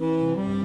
Música